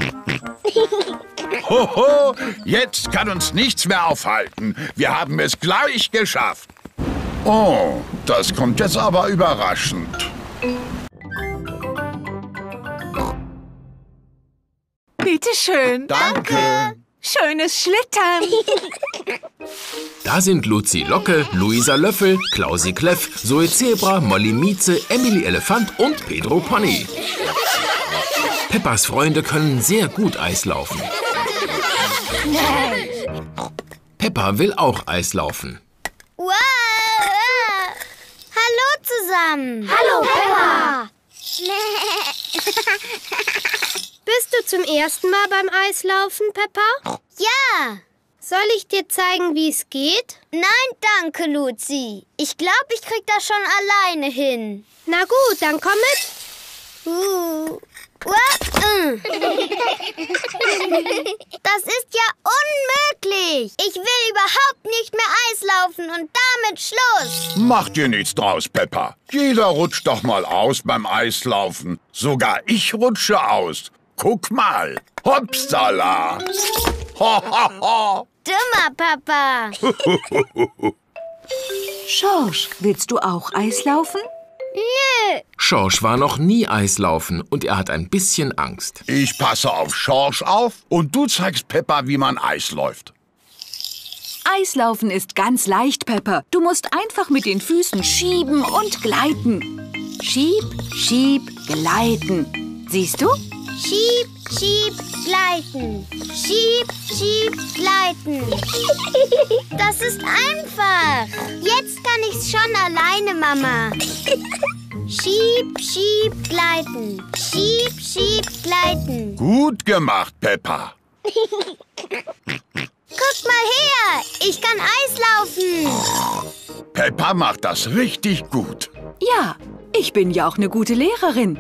Hoho, jetzt kann uns nichts mehr aufhalten. Wir haben es gleich geschafft. Oh, das kommt jetzt aber überraschend.
Bitte schön.
Danke.
Schönes Schlittern.
Da sind Luzi Locke, Luisa Löffel, Klausi Kleff, Zoe Zebra, Molly Mieze, Emily Elefant und Pedro Pony. Peppas Freunde können sehr gut Eislaufen. Peppa will auch Eislaufen.
Wow. Hallo zusammen. Hallo, Peppa.
Bist du zum ersten Mal beim Eislaufen, Peppa?
Ja.
Soll ich dir zeigen, wie es geht?
Nein, danke, Luzi. Ich glaube, ich krieg das schon alleine hin.
Na gut, dann komm mit.
Uh. Das ist ja unmöglich. Ich will überhaupt nicht mehr Eislaufen und damit Schluss.
Mach dir nichts draus, Peppa. Jeder rutscht doch mal aus beim Eislaufen. Sogar ich rutsche aus. Guck mal. Hopsala. Ho, ho, ho.
Dummer Papa.
Schorsch, willst du auch Eislaufen?
Nö.
Schorsch war noch nie Eislaufen und er hat ein bisschen Angst.
Ich passe auf Schorsch auf und du zeigst Peppa, wie man Eis läuft.
Eislaufen ist ganz leicht, Pepper. Du musst einfach mit den Füßen schieben und gleiten. Schieb, schieb, gleiten. Siehst du?
Schieb, schieb, gleiten. Schieb, schieb, gleiten. Das ist einfach. Jetzt kann ich's schon alleine, Mama. Schieb, schieb, gleiten. Schieb, schieb, gleiten.
Gut gemacht, Peppa.
Guck mal her, ich kann Eislaufen.
Peppa macht das richtig gut.
Ja, ich bin ja auch eine gute Lehrerin.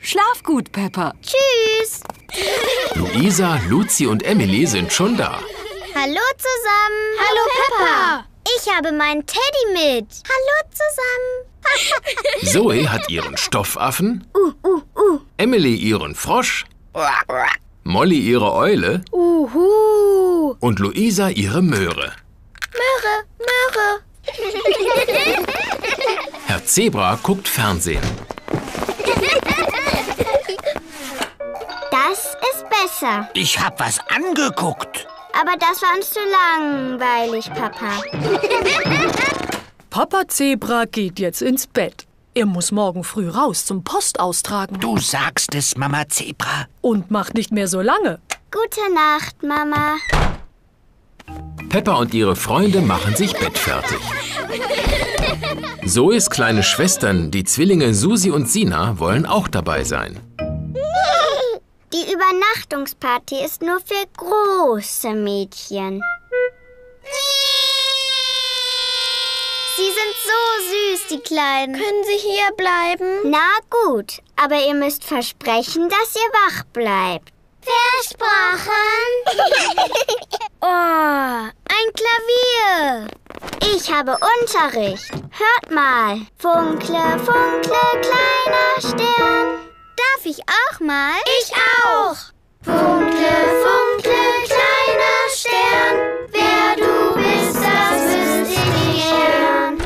Schlaf gut, Pepper.
Tschüss.
Luisa, Luzi und Emily sind schon da.
Hallo zusammen.
Hallo, Peppa.
Ich habe meinen Teddy mit. Hallo zusammen.
Zoe hat ihren Stoffaffen,
Uh, uh, uh.
Emily ihren Frosch, Molly ihre Eule
Uhu.
und Luisa ihre Möhre.
Möhre, Möhre.
Herr Zebra guckt Fernsehen.
Das ist besser.
Ich hab was angeguckt.
Aber das war uns zu langweilig, Papa.
Papa Zebra geht jetzt ins Bett. Er muss morgen früh raus zum Post austragen.
Du sagst es, Mama Zebra.
Und macht nicht mehr so lange.
Gute Nacht, Mama.
Peppa und ihre Freunde machen sich bettfertig. Zoes kleine Schwestern, die Zwillinge Susi und Sina, wollen auch dabei sein.
Die Übernachtungsparty ist nur für große Mädchen. Sie sind so süß, die Kleinen.
Können Sie hier bleiben?
Na gut, aber ihr müsst versprechen, dass ihr wach bleibt. Versprochen? oh, ein Klavier. Ich habe Unterricht. Hört mal. Funkle, funkle, kleiner Stern. Darf ich auch mal?
Ich auch.
Funkle, funkle, kleiner Stern. Wer du bist, das wüsste ich gern.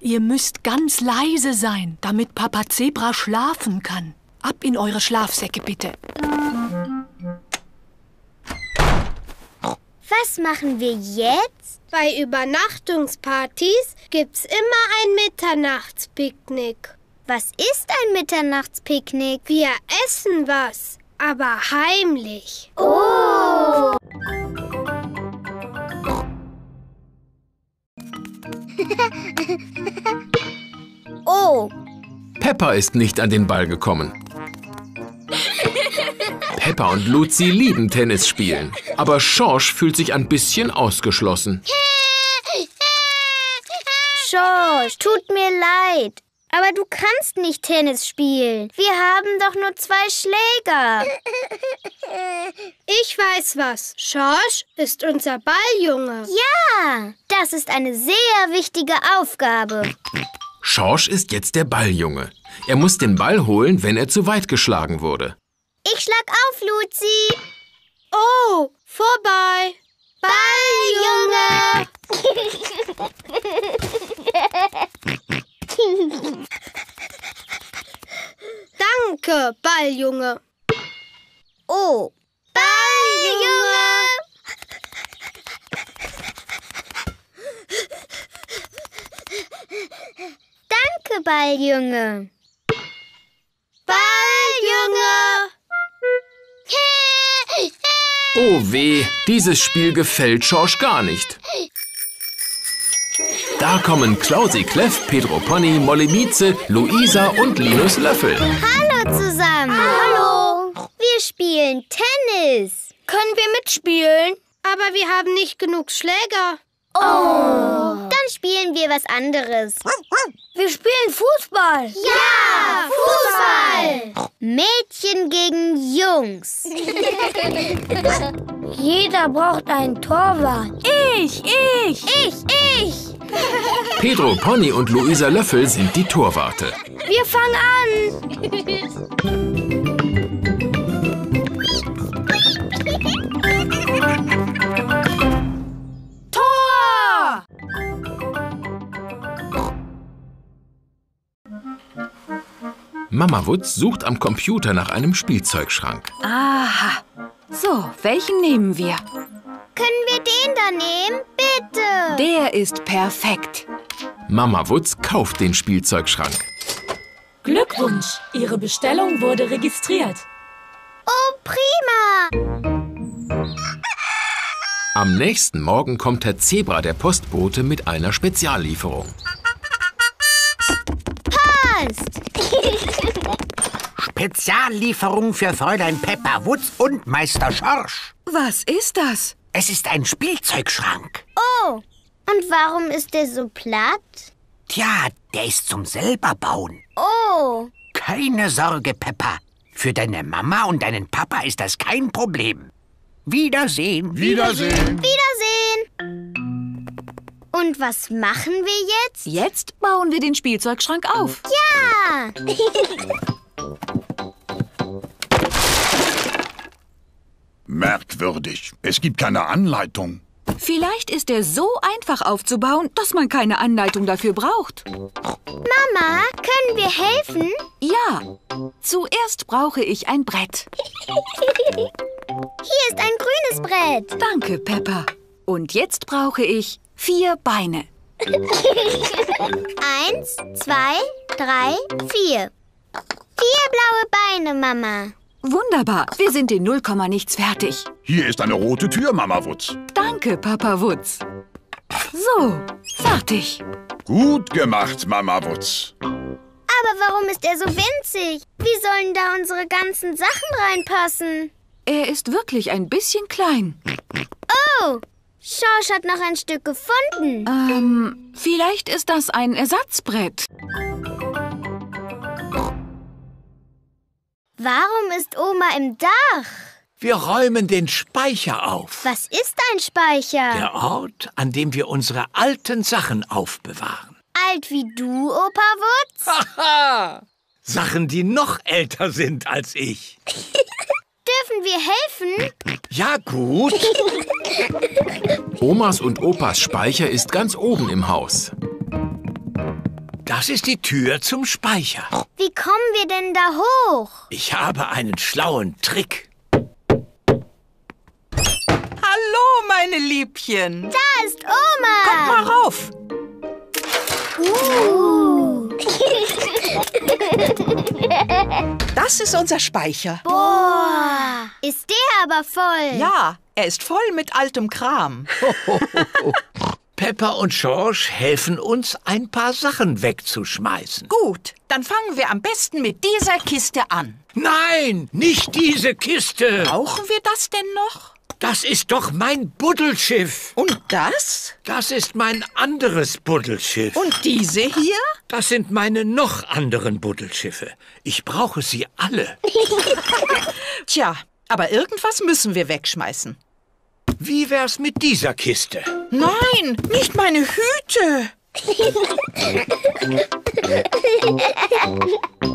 Ihr müsst ganz leise sein, damit Papa Zebra schlafen kann. Ab in eure Schlafsäcke bitte.
Was machen wir jetzt?
Bei Übernachtungspartys gibt's immer ein Mitternachtspicknick.
Was ist ein Mitternachtspicknick?
Wir essen was, aber heimlich.
Oh! oh,
Peppa ist nicht an den Ball gekommen. Peppa und Luzi lieben Tennis spielen, aber Schorsch fühlt sich ein bisschen ausgeschlossen.
Schorsch, tut mir leid. Aber du kannst nicht Tennis spielen. Wir haben doch nur zwei Schläger.
Ich weiß was. Schorsch ist unser Balljunge.
Ja, das ist eine sehr wichtige Aufgabe.
Schorsch ist jetzt der Balljunge. Er muss den Ball holen, wenn er zu weit geschlagen wurde.
Ich schlag auf, Luzi.
Oh, vorbei.
Balljunge.
Danke, Balljunge.
Oh, Balljunge. Danke, Balljunge. Balljunge.
Oh weh, dieses Spiel gefällt Schorsch gar nicht. Da kommen Klausi Kleff, Pedro Pony, Molly Mieze, Luisa und Linus Löffel.
Hallo zusammen.
Hallo.
Wir spielen Tennis.
Können wir mitspielen? Aber wir haben nicht genug Schläger.
Oh. Dann spielen wir was anderes.
Wir spielen Fußball.
Ja, Fußball. Mädchen gegen Jungs.
Jeder braucht einen Torwart.
Ich, ich.
Ich, ich.
Pedro Pony und Luisa Löffel sind die Torwarte.
Wir fangen an.
Mama Wutz sucht am Computer nach einem Spielzeugschrank.
Aha. So, welchen nehmen wir?
Können wir den da nehmen? Bitte.
Der ist perfekt.
Mama Wutz kauft den Spielzeugschrank.
Glückwunsch! Ihre Bestellung wurde registriert.
Oh, prima.
Am nächsten Morgen kommt Herr Zebra, der Postbote, mit einer Speziallieferung.
Speziallieferung für Fräulein Pepper Wutz und Meister Schorsch.
Was ist das?
Es ist ein Spielzeugschrank.
Oh, und warum ist der so platt?
Tja, der ist zum selberbauen.
Oh,
Keine Sorge, Peppa. Für deine Mama und deinen Papa ist das kein Problem. Wiedersehen.
Wiedersehen.
Wiedersehen. Und was machen wir jetzt?
Jetzt bauen wir den Spielzeugschrank auf.
Ja.
Merkwürdig. Es gibt keine Anleitung.
Vielleicht ist er so einfach aufzubauen, dass man keine Anleitung dafür braucht.
Mama, können wir helfen?
Ja. Zuerst brauche ich ein Brett.
Hier ist ein grünes Brett.
Danke, Peppa. Und jetzt brauche ich vier Beine.
Eins, zwei, drei, vier. Vier blaue Beine, Mama.
Wunderbar. Wir sind in 0, nichts fertig.
Hier ist eine rote Tür, Mama Wutz.
Danke, Papa Wutz. So, fertig.
Gut gemacht, Mama Wutz.
Aber warum ist er so winzig? Wie sollen da unsere ganzen Sachen reinpassen?
Er ist wirklich ein bisschen klein.
Oh, Schorsch hat noch ein Stück gefunden.
Ähm, vielleicht ist das ein Ersatzbrett.
Warum ist Oma im Dach?
Wir räumen den Speicher auf.
Was ist ein Speicher?
Der Ort, an dem wir unsere alten Sachen aufbewahren.
Alt wie du, Opa Wutz?
Haha! Sachen, die noch älter sind als ich.
Dürfen wir helfen?
Ja, gut.
Omas und Opas Speicher ist ganz oben im Haus.
Das ist die Tür zum Speicher.
Wie kommen wir denn da hoch?
Ich habe einen schlauen Trick.
Hallo, meine Liebchen.
Da ist Oma.
Kommt mal rauf.
Uh.
Das ist unser Speicher.
Boah, ist der aber voll.
Ja, er ist voll mit altem Kram.
Peppa und George helfen uns, ein paar Sachen wegzuschmeißen.
Gut, dann fangen wir am besten mit dieser Kiste an.
Nein, nicht diese Kiste.
Brauchen wir das denn noch?
Das ist doch mein Buddelschiff.
Und das?
Das ist mein anderes Buddelschiff.
Und diese hier?
Das sind meine noch anderen Buddelschiffe. Ich brauche sie alle.
Tja, aber irgendwas müssen wir wegschmeißen.
Wie wär's mit dieser Kiste?
Nein, nicht meine Hüte.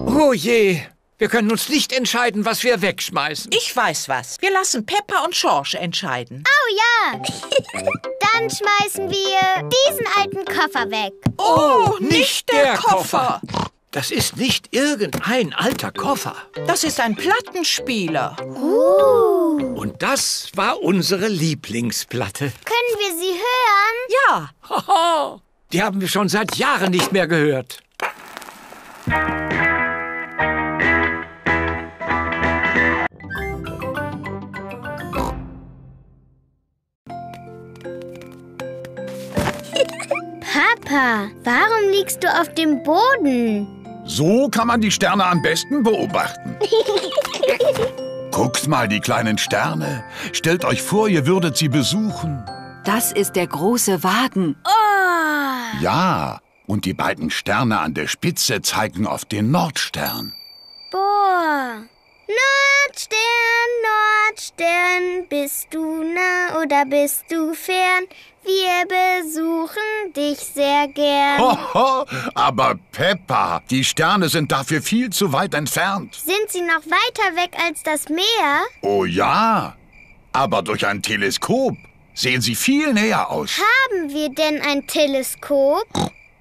Oh je, wir können uns nicht entscheiden, was wir wegschmeißen.
Ich weiß was. Wir lassen Peppa und George entscheiden.
Oh ja. Dann schmeißen wir diesen alten Koffer weg.
Oh, nicht der,
Koffer. Das ist nicht irgendein alter Koffer.
Das ist ein Plattenspieler.
Uh.
Und das war unsere Lieblingsplatte.
Können wir sie hören?
Ja.
Die haben wir schon seit Jahren nicht mehr gehört.
Papa, warum liegst du auf dem Boden?
So kann man die Sterne am besten beobachten. Guckt mal die kleinen Sterne. Stellt euch vor, ihr würdet sie besuchen.
Das ist der große Wagen.
Oh.
Ja, und die beiden Sterne an der Spitze zeigen auf den Nordstern.
Nordstern, Nordstern, bist du nah oder bist du fern? Wir besuchen dich sehr gern.
Hoho, aber Peppa, die Sterne sind dafür viel zu weit entfernt.
Sind sie noch weiter weg als das Meer?
Oh ja, aber durch ein Teleskop sehen sie viel näher aus.
Haben wir denn ein Teleskop?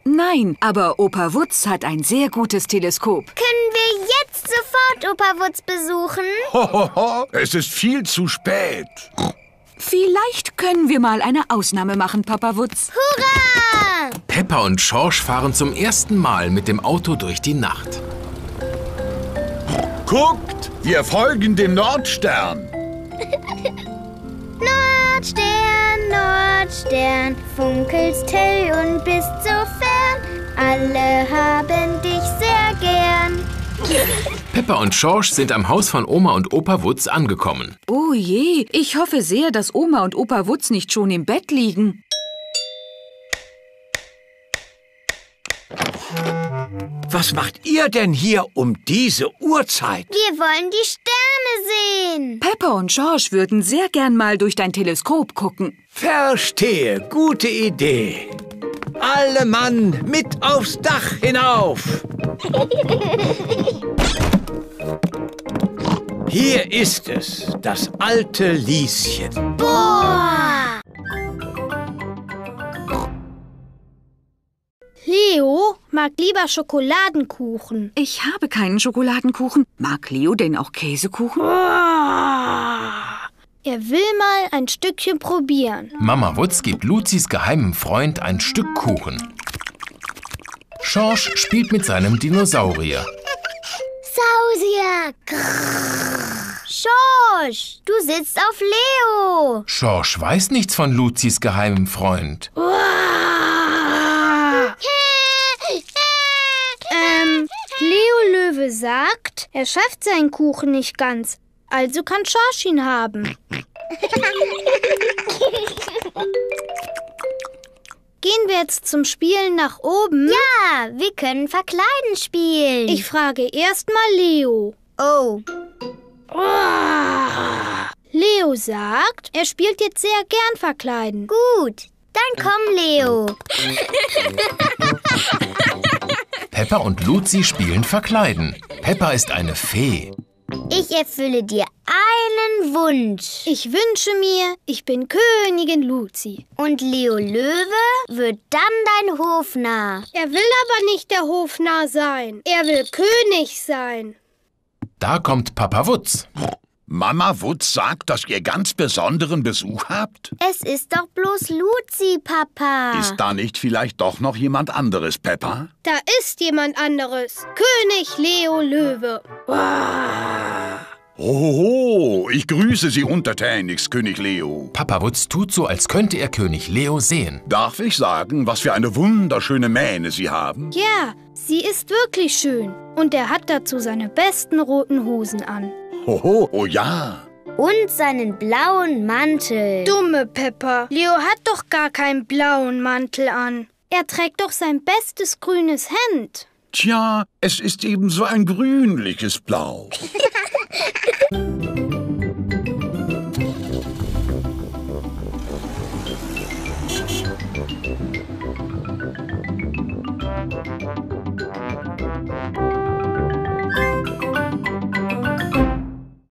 Nein, aber Opa Wutz hat ein sehr gutes Teleskop.
Können wir jetzt sofort Wutz besuchen?
Hohoho, es ist viel zu spät.
Vielleicht können wir mal eine Ausnahme machen, Papa Wutz.
Hurra!
Peppa und George fahren zum ersten Mal mit dem Auto durch die Nacht.
Guckt, wir folgen dem Nordstern.
Nordstern, Nordstern, funkelst hell und bist so fern. Alle haben dich sehr gern.
Peppa und George sind am Haus von Oma und Opa Wutz angekommen.
Oh je, ich hoffe sehr, dass Oma und Opa Wutz nicht schon im Bett liegen.
Was macht ihr denn hier um diese Uhrzeit?
Wir wollen die Sterne sehen.
Peppa und George würden sehr gern mal durch dein Teleskop gucken.
Verstehe, gute Idee. Alle Mann mit aufs Dach hinauf. Hier ist es, das alte Lieschen.
Boah!
Leo mag lieber Schokoladenkuchen.
Ich habe keinen Schokoladenkuchen. Mag Leo denn auch Käsekuchen?
Er will mal ein Stückchen probieren.
Mama Wutz gibt Luzis geheimem Freund ein Stück Kuchen. George spielt mit seinem Dinosaurier.
Sausier! Schorsch, du sitzt auf Leo.
George weiß nichts von Luzis geheimem Freund.
Ähm, Leo Löwe sagt, er schafft seinen Kuchen nicht ganz. Also kann Schorsch ihn haben. Gehen wir jetzt zum Spielen nach oben?
Ja, wir können Verkleiden spielen.
Ich frage erst mal Leo.
Oh.
Leo sagt, er spielt jetzt sehr gern Verkleiden.
Gut, dann komm, Leo.
Peppa und Luzi spielen Verkleiden. Peppa ist eine Fee.
Ich erfülle dir einen Wunsch.
Ich wünsche mir, ich bin Königin Luzi.
Und Leo Löwe wird dann dein Hofnarr.
Er will aber nicht der Hofnarr sein. Er will König sein.
Da kommt Papa Wutz.
Mama Wutz sagt, dass ihr ganz besonderen Besuch habt.
Es ist doch bloß Luzi, Papa.
Ist da nicht vielleicht doch noch jemand anderes, Peppa?
Da ist jemand anderes. König Leo Löwe.
Hohoho, ich grüße Sie untertänigst, König Leo.
Papa Wutz tut so, als könnte er König Leo sehen.
Darf ich sagen, was für eine wunderschöne Mähne Sie haben?
Ja, sie ist wirklich schön. Und er hat dazu seine besten roten Hosen an.
Hoho, oh ja.
Und seinen blauen Mantel.
Dumme Pepper. Leo hat doch gar keinen blauen Mantel an. Er trägt doch sein bestes grünes Hemd.
Tja, es ist eben so ein grünliches Blau.